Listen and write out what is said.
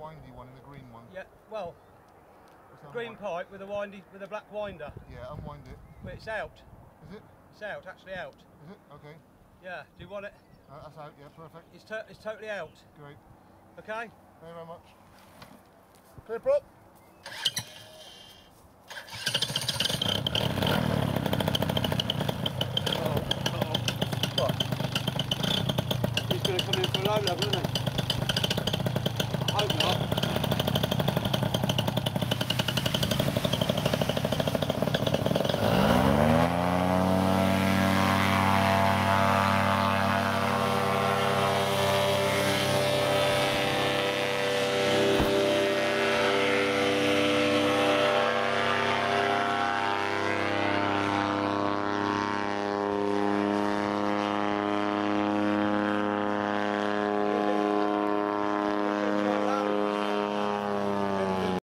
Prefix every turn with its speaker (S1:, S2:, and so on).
S1: windy one and the green one.
S2: Yeah, well, green pipe with a windy with a black winder,
S1: Yeah, unwind it.
S2: but it's out.
S1: Is it?
S2: It's out, actually out.
S1: Is it? Okay.
S2: Yeah, do you want it?
S1: Uh, that's out. Yeah, perfect.
S2: It's, to, it's totally out.
S1: Great.
S2: Okay.
S1: Thank you very much. Clear prop.
S2: Oh, what?
S3: He's going to come in for low level.